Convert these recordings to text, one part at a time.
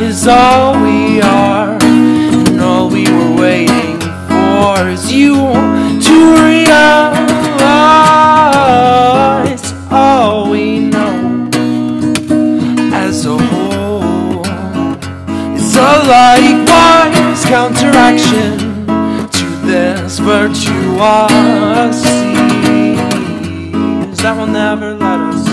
is all we are, and all we were waiting for is you to realize all we know as a whole. Is a likewise counteraction to this virtuosity. That will never let us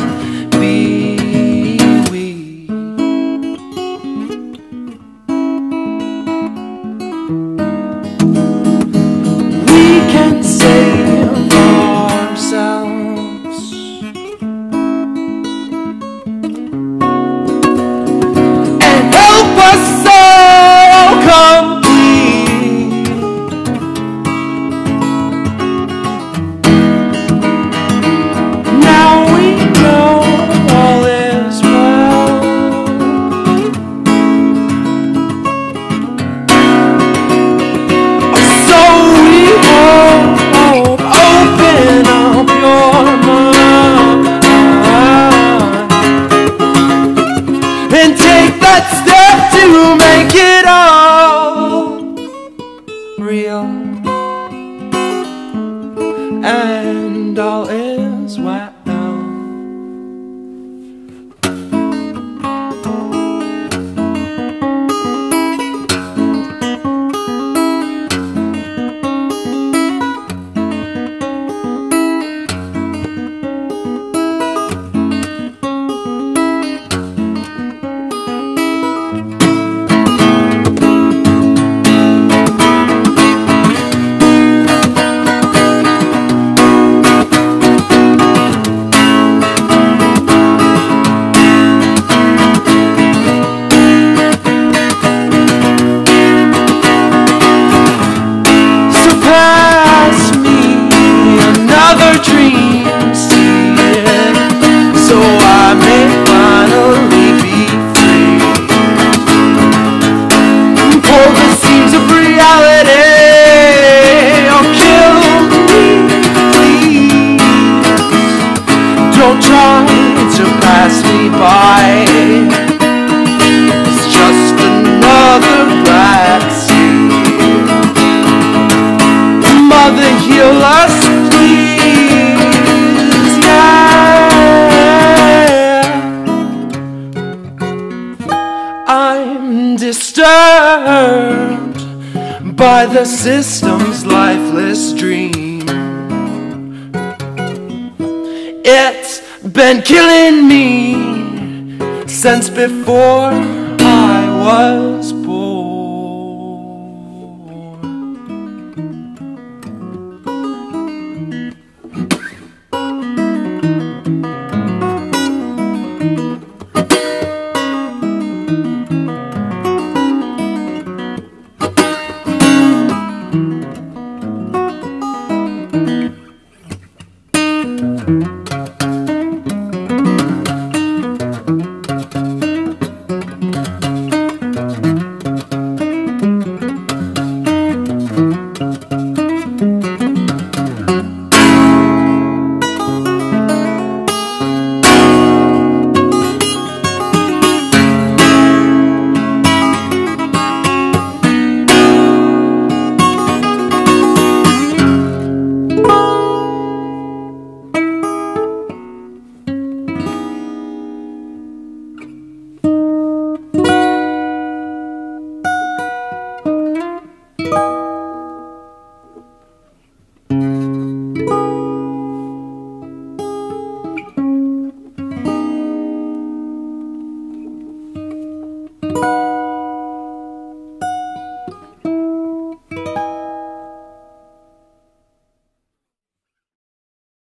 another dream seed So I may finally be free. Pull the seams of reality Or kill me, please. Don't try to pass me by. It's just another backseat Mother, heal us, I'm disturbed by the system's lifeless dream. It's been killing me since before I was